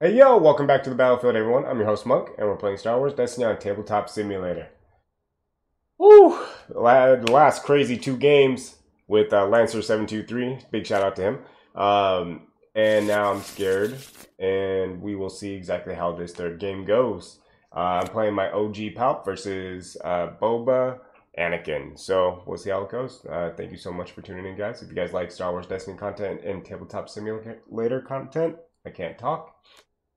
Hey yo, welcome back to the Battlefield everyone. I'm your host Monk, and we're playing Star Wars Destiny on Tabletop Simulator. Woo! The last crazy two games with uh, Lancer723, big shout out to him. Um, and now I'm scared, and we will see exactly how this third game goes. Uh, I'm playing my OG Palp versus uh, Boba Anakin. So we'll see how it goes. Uh, thank you so much for tuning in, guys. If you guys like Star Wars Destiny content and Tabletop Simulator content, I can't talk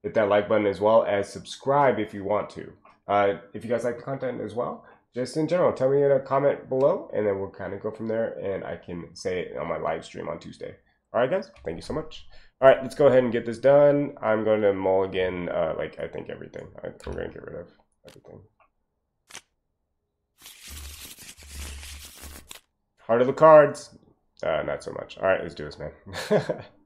hit that like button as well as subscribe if you want to. Uh, if you guys like the content as well, just in general, tell me in a comment below, and then we'll kind of go from there, and I can say it on my live stream on Tuesday. All right, guys, thank you so much. All right, let's go ahead and get this done. I'm going to mulligan, uh, like, I think everything. I'm going to get rid of everything. Heart of the cards. Uh, not so much. All right, let's do this, man.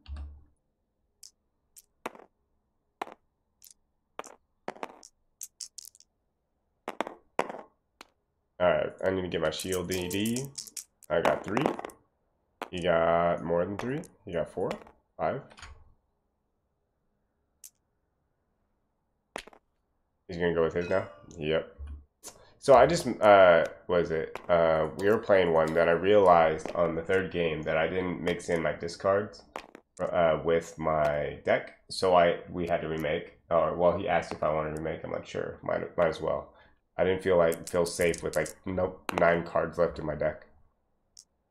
Alright, I need to get my shield DD. I got three. You got more than three? You got four? Five? He's gonna go with his now? Yep. So I just, uh, was it? Uh, we were playing one that I realized on the third game that I didn't mix in my discards uh, with my deck. So I, we had to remake. Or, well, he asked if I wanted to remake. I'm not sure. Might, might as well. I didn't feel like feel safe with like nope nine cards left in my deck.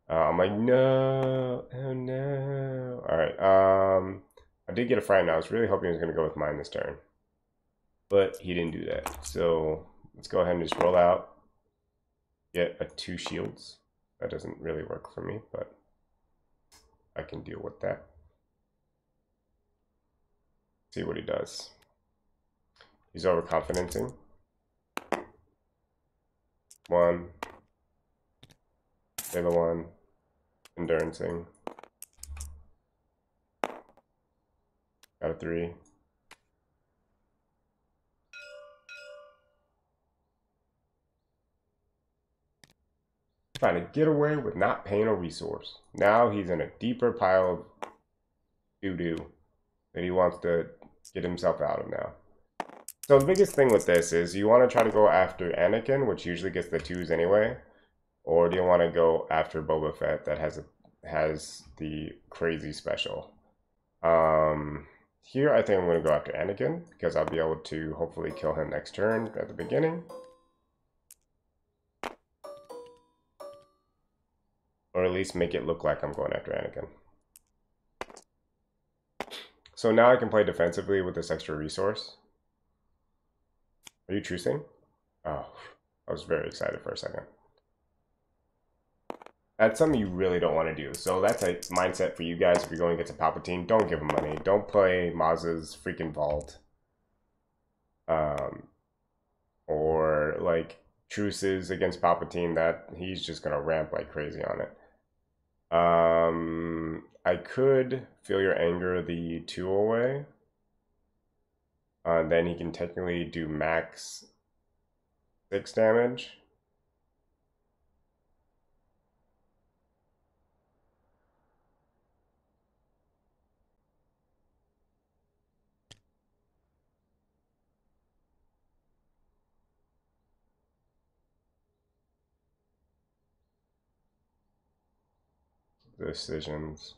Uh, I'm like no, oh no. All right. Um, I did get a friend. I was really hoping he was gonna go with mine this turn, but he didn't do that. So let's go ahead and just roll out. Get a two shields. That doesn't really work for me, but I can deal with that. See what he does. He's overconfidenting. One. The other one. Enduranceing. Got a three. Trying to get away with not paying a resource. Now he's in a deeper pile of doo-doo that he wants to get himself out of now. So the biggest thing with this is you want to try to go after Anakin, which usually gets the twos anyway, or do you want to go after Boba Fett that has a, has the crazy special? Um, here I think I'm going to go after Anakin because I'll be able to hopefully kill him next turn at the beginning. Or at least make it look like I'm going after Anakin. So now I can play defensively with this extra resource. Are you choosing? Oh, I was very excited for a second. That's something you really don't want to do. So that's a mindset for you guys if you're going against a Palpatine. Don't give him money. Don't play Maz's freaking vault. Um, or like truces against Palpatine that he's just gonna ramp like crazy on it. Um, I could feel your anger the two away. Uh, then he can technically do max 6 damage. Decisions.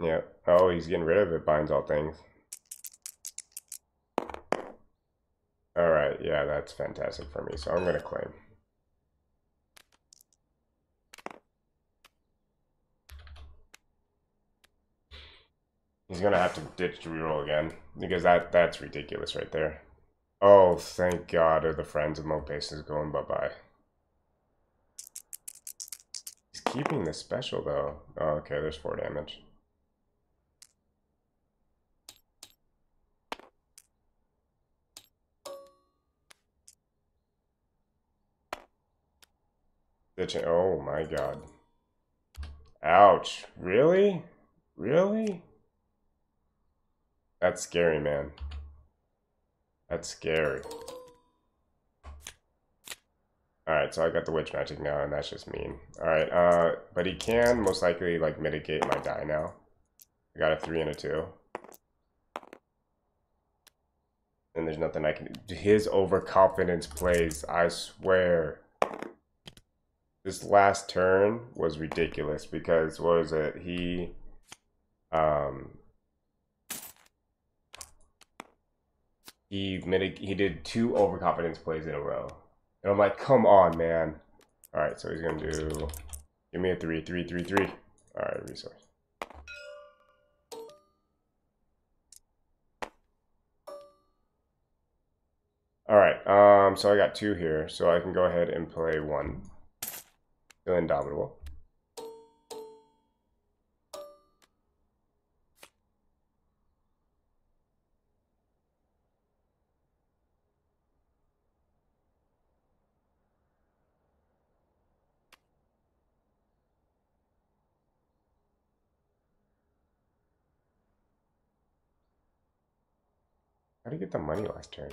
Yeah. Oh, he's getting rid of it. Binds all things. Alright, yeah, that's fantastic for me. So I'm going to claim. He's going to have to ditch to reroll again. Because that that's ridiculous right there. Oh, thank God are the friends of Mopase is going bye-bye. He's keeping the special, though. Oh, okay, there's 4 damage. Oh my god. Ouch. Really? Really? That's scary, man. That's scary. Alright, so I got the witch magic now, and that's just mean. Alright, uh, but he can most likely, like, mitigate my die now. I got a 3 and a 2. And there's nothing I can do. His overconfidence plays, I swear. This last turn was ridiculous because, what was it? He, um, he mitig he did two overconfidence plays in a row. And I'm like, come on, man. All right, so he's gonna do, give me a three, three, three, three. All right, resource. All right, um, so I got two here, so I can go ahead and play one. Still indomitable. How did he get the money last turn?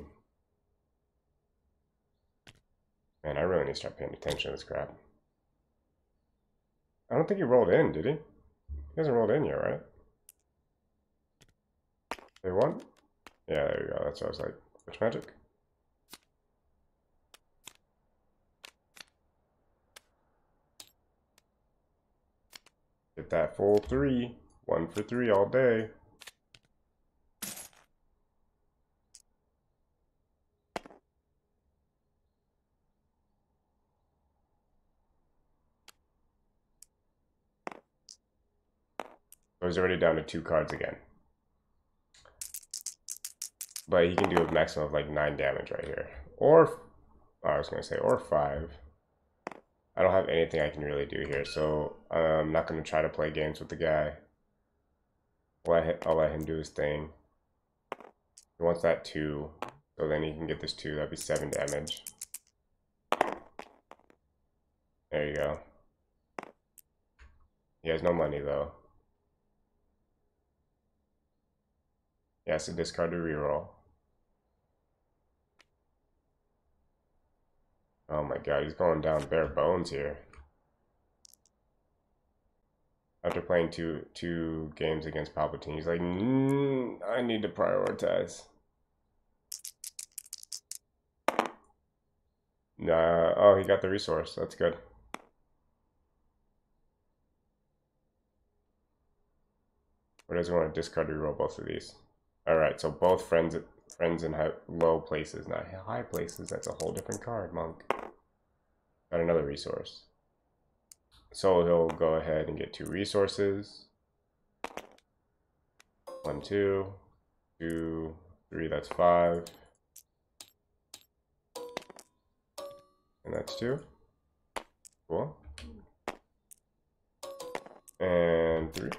Man, I really need to start paying attention to this crap. I don't think he rolled in, did he? He hasn't rolled in yet, right? They won? Yeah, there you go. That's what I was like. Which magic? Get that full three. One for three all day. Already down to two cards again. But he can do a maximum of like nine damage right here. Or, oh, I was going to say, or five. I don't have anything I can really do here, so uh, I'm not going to try to play games with the guy. Let, him, I'll let him do his thing. He wants that two, so then he can get this two. That'd be seven damage. There you go. He has no money, though. Has to discard a reroll. Oh my god, he's going down bare bones here. After playing two two games against Palpatine, he's like, mm, I need to prioritize. Nah, oh, he got the resource. That's good. Or does he want to discard to reroll both of these? All right, so both friends friends in high, low places, not high places. That's a whole different card, monk. Got another resource. So he'll go ahead and get two resources. One, two, two, three. That's five, and that's two. Cool. And three.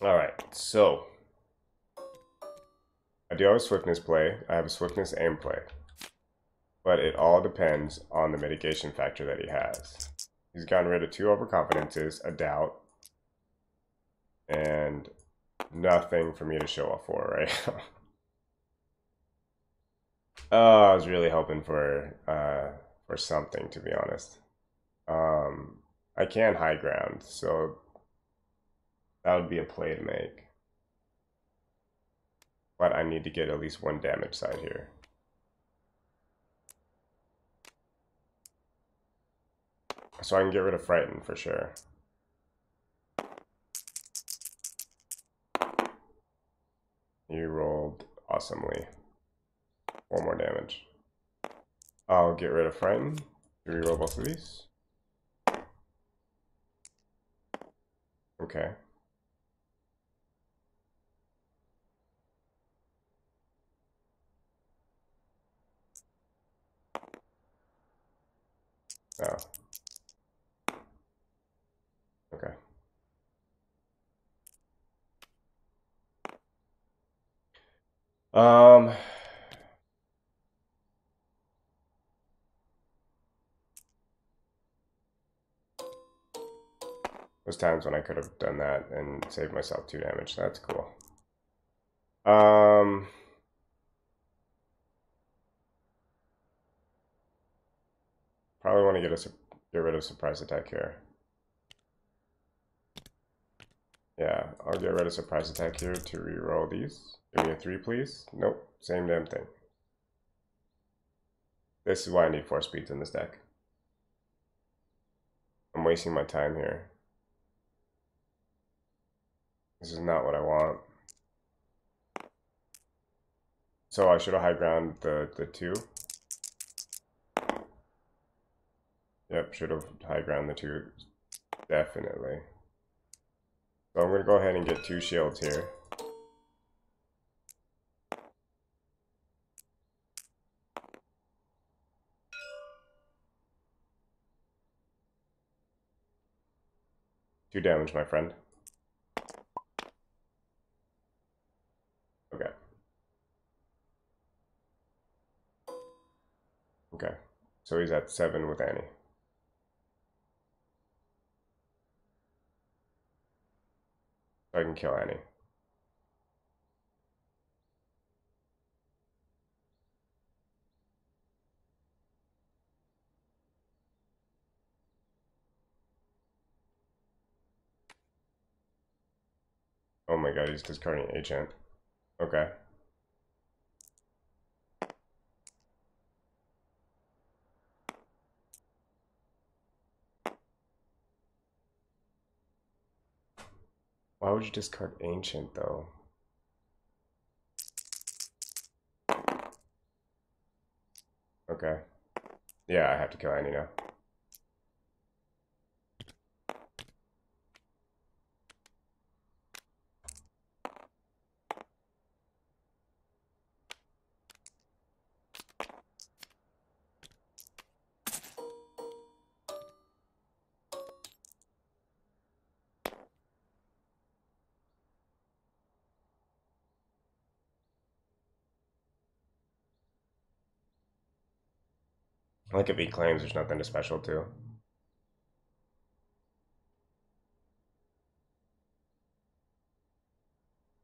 All right, so I do have a swiftness play. I have a swiftness aim play. But it all depends on the mitigation factor that he has. He's gotten rid of two overconfidences, a doubt, and nothing for me to show off for, right? oh, I was really hoping for uh, for something, to be honest. Um, I can high ground, so that would be a play to make. But I need to get at least one damage side here. So I can get rid of Frighten for sure. You rolled awesomely. One more damage. I'll get rid of Frighten. Reroll both of these. Okay. Oh. Okay. Um, There's times when I could have done that and saved myself two damage. That's cool. Um, probably want to get a get rid of surprise attack here. Yeah, I'll get rid of surprise attack here to re-roll these. Give me a three, please. Nope, same damn thing. This is why I need four speeds in this deck. I'm wasting my time here. This is not what I want. So I should have high ground the, the two. Yep, should have high ground the two. Definitely. So I'm going to go ahead and get two shields here. Two damage, my friend. Okay. Okay. So he's at seven with Annie. I can kill Annie. Oh my god, he's discarding Ancient. Okay. Why would you discard ancient though? Okay. Yeah, I have to kill Annie now. Like if he claims there's nothing to special to.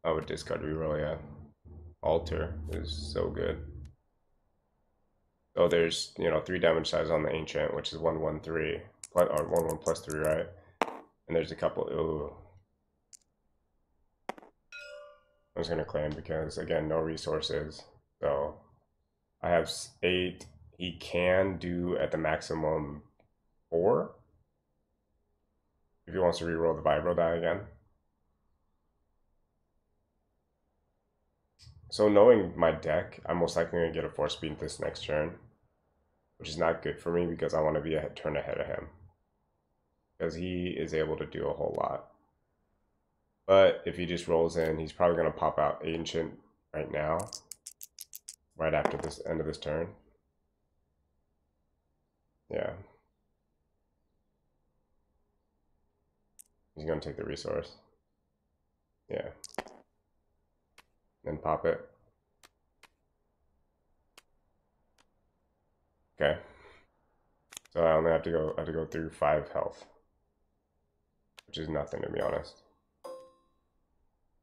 I would discard reroll, yeah. Alter is so good. Oh, there's, you know, three damage size on the Ancient, which is 113, plus, or 1 1 plus 3, right? And there's a couple, ooh. I'm just going to claim because, again, no resources. So I have 8 he can do at the maximum four. If he wants to re-roll the vibro die again. So knowing my deck, I'm most likely going to get a 4 speed this next turn. Which is not good for me because I want to be a turn ahead of him. Because he is able to do a whole lot. But if he just rolls in, he's probably going to pop out Ancient right now. Right after this end of this turn. Yeah. He's gonna take the resource. Yeah. Then pop it. Okay. So I only have to go I have to go through five health. Which is nothing to be honest.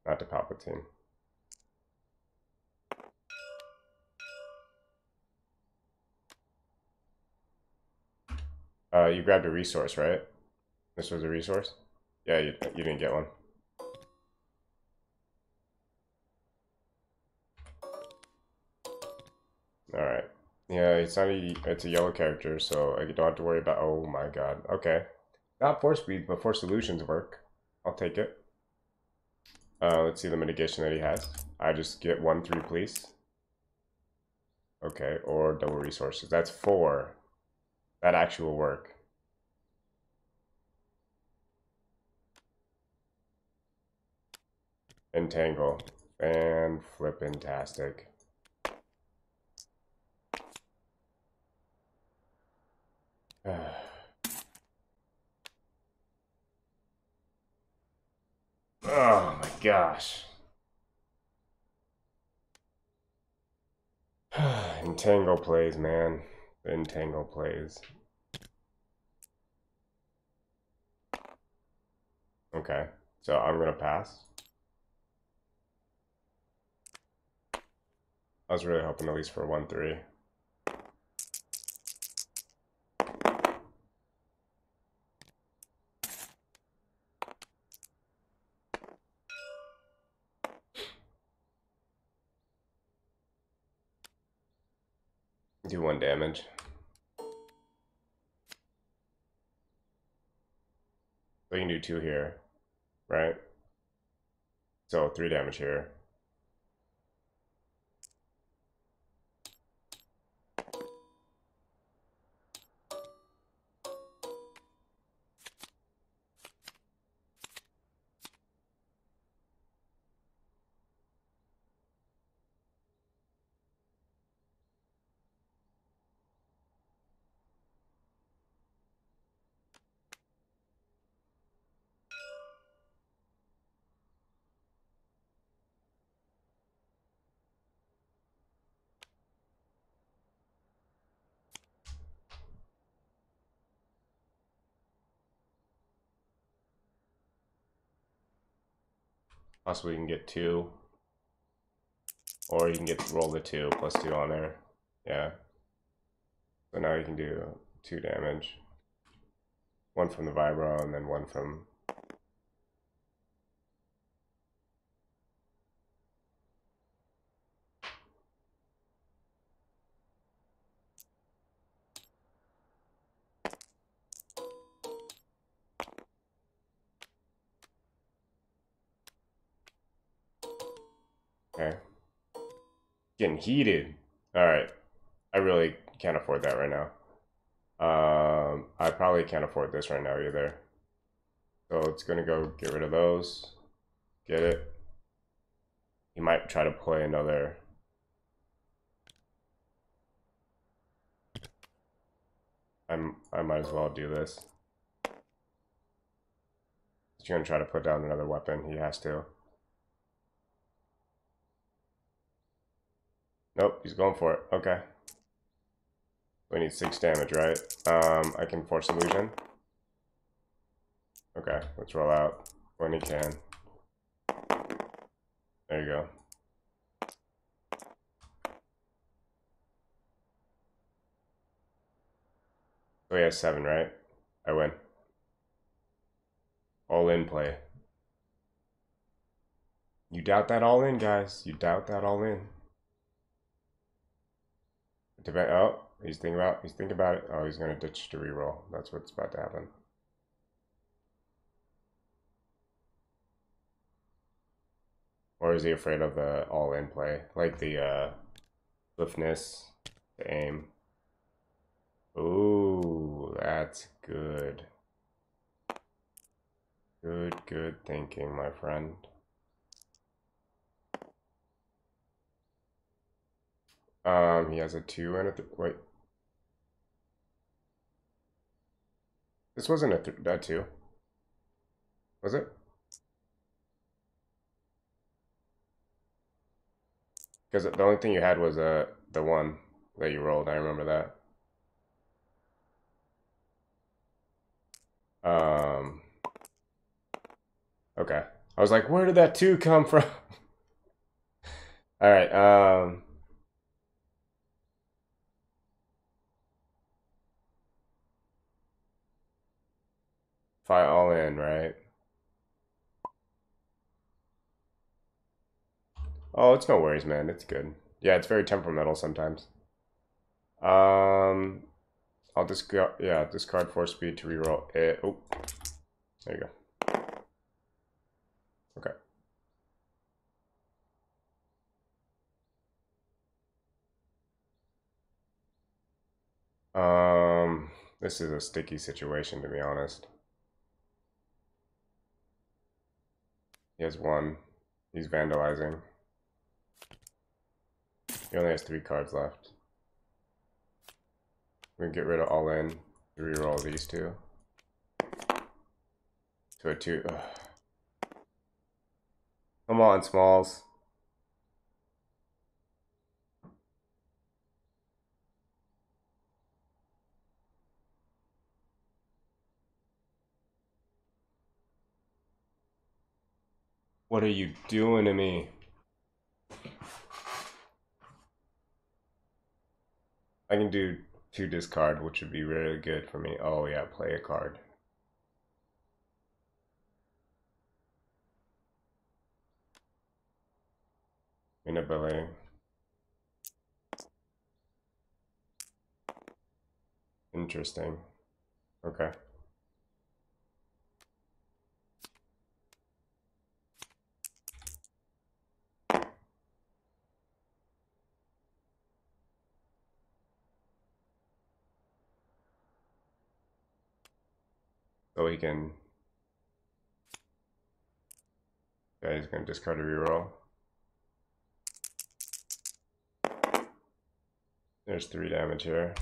Not to Palpatine. Uh, you grabbed a resource, right? This was a resource? Yeah, you, you didn't get one. Alright. Yeah, it's not a, it's a yellow character, so I don't have to worry about, oh my god. Okay. Not force speed, but force solutions work. I'll take it. Uh, let's see the mitigation that he has. I just get one, three, please. Okay, or double resources. That's four. That actual work. Entangle. And flippin-tastic. Oh my gosh. Entangle plays, man. Entangle plays. Okay, so I'm gonna pass. I was really hoping at least for 1-3. Do one damage. So you can do two here, right? So three damage here. Possibly you can get two. Or you can get roll the two plus two on there. Yeah. So now you can do two damage. One from the vibro and then one from Heated. Alright. I really can't afford that right now. Um, I probably can't afford this right now either. So it's gonna go get rid of those. Get it. He might try to play another. I'm, I might as well do this. He's gonna try to put down another weapon. He has to. Nope, he's going for it. Okay. We need six damage, right? Um, I can force illusion. Okay, let's roll out when he can. There you go. So he has seven, right? I win. All in play. You doubt that all in, guys. You doubt that all in. Depend oh, he's thinking about he's thinking about it. Oh, he's gonna ditch to reroll. That's what's about to happen. Or is he afraid of the all-in play? Like the uh swiftness, the aim. Ooh, that's good. Good, good thinking, my friend. Um, he has a two and a three. wait. This wasn't a, th a two. Was it? Because the only thing you had was uh, the one that you rolled. I remember that. Um. Okay. I was like, where did that two come from? All right. Um. Fight all in, right? Oh, it's no worries, man. It's good. Yeah, it's very temperamental sometimes. Um, I'll discard, yeah, discard force speed to reroll it. Oh, there you go. Okay. Um, this is a sticky situation, to be honest. He has one. He's vandalizing. He only has three cards left. We can get rid of all in. Reroll these two. To a two. Ugh. Come on, Smalls. What are you doing to me? I can do two discard, which would be really good for me. Oh yeah, play a card. Inability. Interesting. Okay. Can... Yeah, he's going to discard a reroll. There's three damage here.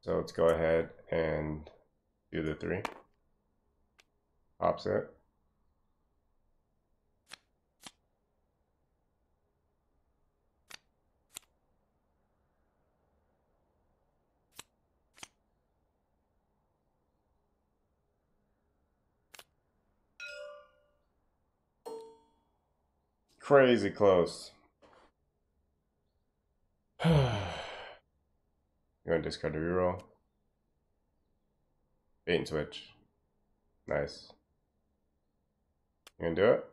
So let's go ahead and do the three. Offset. Crazy close. You want to discard a reroll? Bait and switch. Nice. You gonna do it?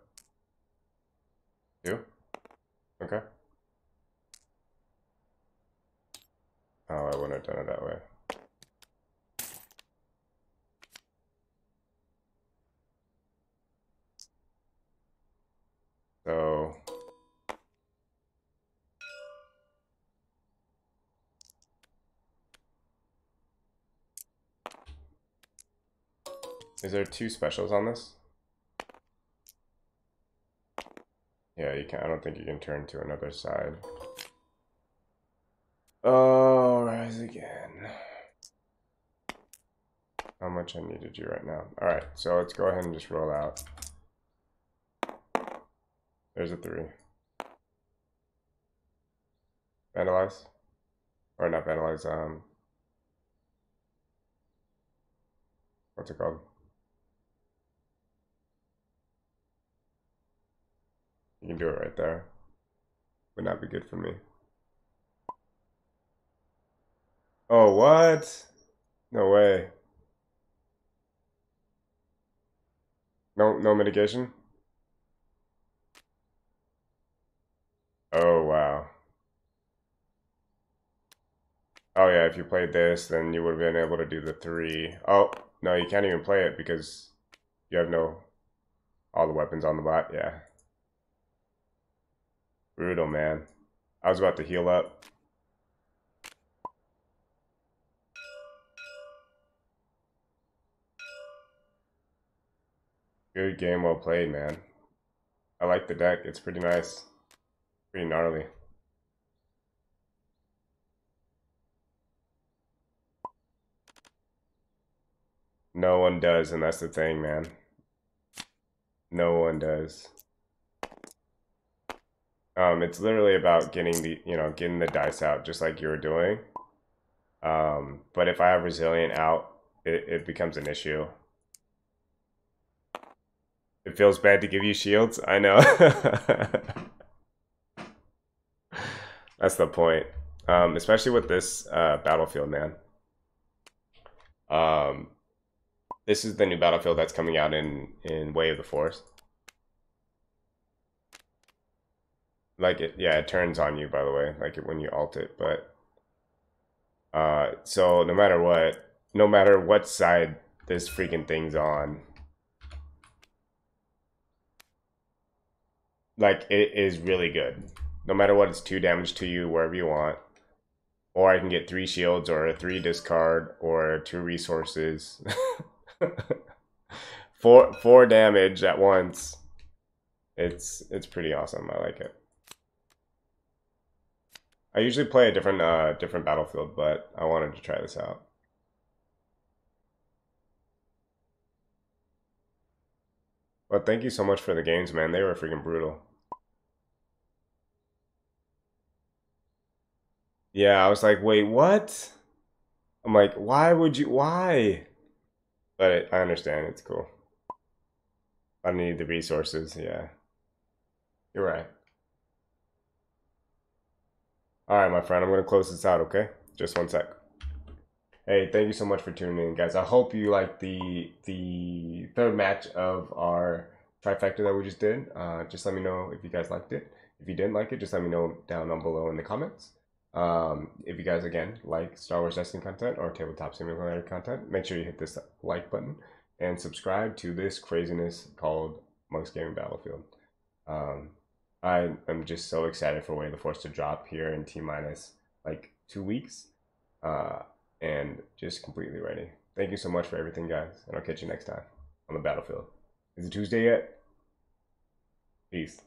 Do? Okay. Oh, I wouldn't have done it that way. So Is there two specials on this? Yeah, you can. I don't think you can turn to another side. Oh, rise again. How much I needed you right now. Alright, so let's go ahead and just roll out. There's a three. Vandalize? Or not vandalize, um... What's it called? You can do it right there. Would not be good for me. Oh, what? No way. No, no mitigation? Oh, wow. Oh yeah, if you played this, then you would have been able to do the three. Oh, no, you can't even play it because you have no, all the weapons on the bot, yeah. Brutal, man. I was about to heal up. Good game, well played, man. I like the deck. It's pretty nice. Pretty gnarly. No one does, and that's the thing, man. No one does. Um, it's literally about getting the you know getting the dice out just like you were doing. Um, but if I have resilient out, it, it becomes an issue. It feels bad to give you shields. I know. That's the point. Um, especially with this uh, battlefield, man. Um, this is the new battlefield that's coming out in in Way of the Force. like it yeah it turns on you by the way like it when you alt it but uh so no matter what no matter what side this freaking thing's on like it is really good no matter what it's two damage to you wherever you want or I can get three shields or a three discard or two resources four four damage at once it's it's pretty awesome I like it I usually play a different uh, different battlefield, but I wanted to try this out. But thank you so much for the games, man. They were freaking brutal. Yeah, I was like, wait, what? I'm like, why would you, why? But I understand, it's cool. I need the resources, yeah. You're right. Alright, my friend, I'm going to close this out, okay? Just one sec. Hey, thank you so much for tuning in, guys. I hope you liked the the third match of our trifecta that we just did. Uh, just let me know if you guys liked it. If you didn't like it, just let me know down below in the comments. Um, if you guys, again, like Star Wars Destiny content or Tabletop Simulator content, make sure you hit this like button and subscribe to this craziness called Monk's Gaming Battlefield. Um, I am just so excited for Way of the Force to drop here in T minus like two weeks uh, and just completely ready. Thank you so much for everything, guys, and I'll catch you next time on the battlefield. Is it Tuesday yet? Peace.